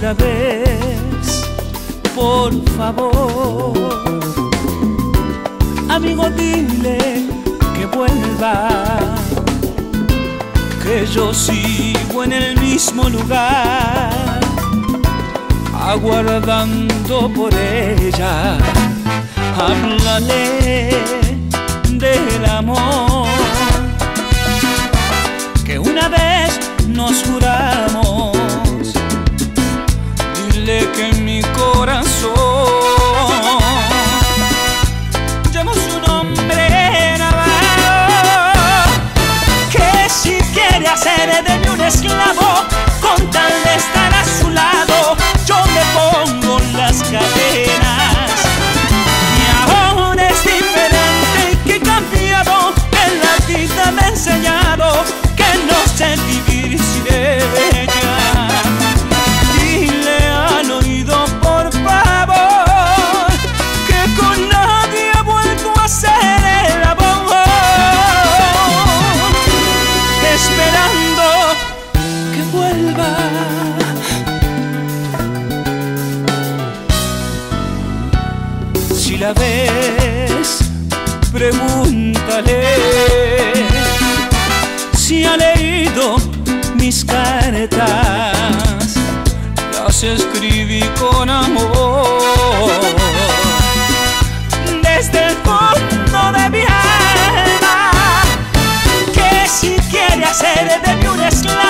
la ves, por favor, amigo, dile que vuelva, que yo sigo en el mismo lugar, aguardando por ella. Háblale del amor hacer pregúntale si ha leído mis cartas, las escribí con amor. Desde el fondo de mi alma, que si quiere hacer de mí un esclavo.